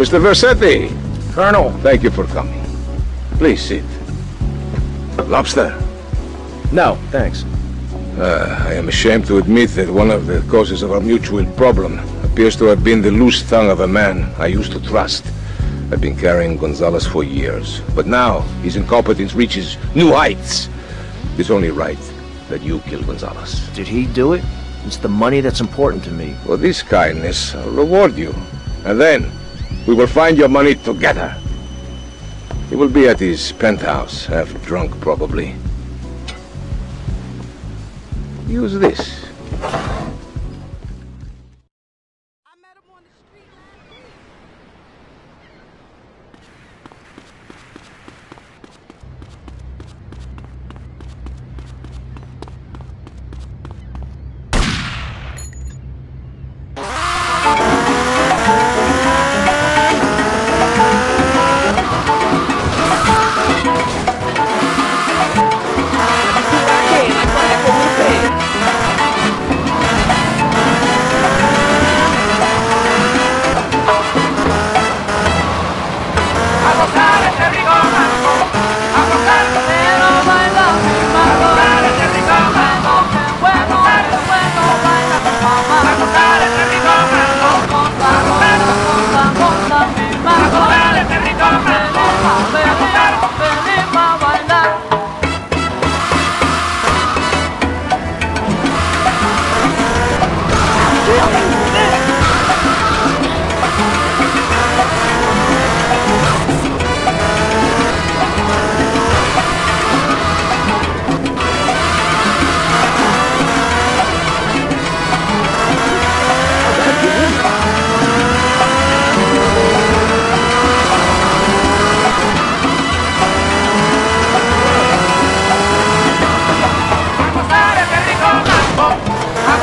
Mr. Vercetti, Colonel. thank you for coming. Please sit. Lobster. No, thanks. Uh, I am ashamed to admit that one of the causes of our mutual problem appears to have been the loose tongue of a man I used to trust. I've been carrying Gonzalez for years, but now his incompetence reaches new heights. It's only right that you kill Gonzalez. Did he do it? It's the money that's important to me. For this kindness, I'll reward you. And then, we will find your money together. He will be at his penthouse, half drunk probably. Use this.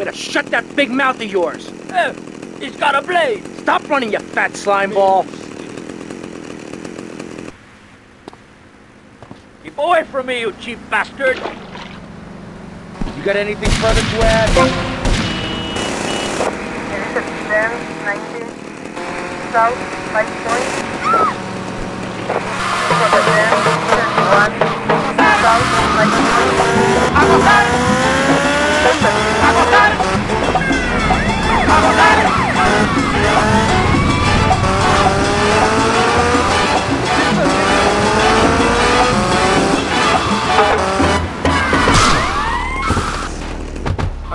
hear what you said. Hey, I'm to occupy the one seat. I'm gonna shut that big mouth of yours. Eh, he's got a blade. Stop running, you fat slime ball. Keep away from me, you cheap bastard. You got anything further to add? 19, South, 5 point. For the 10, 31, South, 5 point.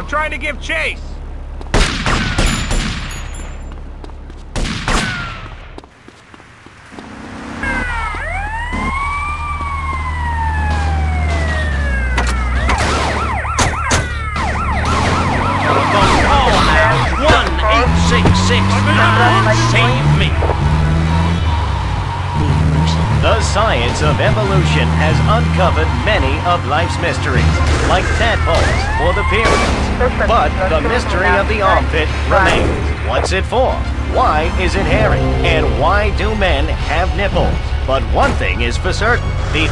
I'm trying to give chase. Call now. Save me. The science of evolution has uncovered many of life's mysteries, like tadpoles or the pyramids. But the mystery of the armpit remains. What's it for? Why is it hairy? And why do men have nipples? But one thing is for certain. The...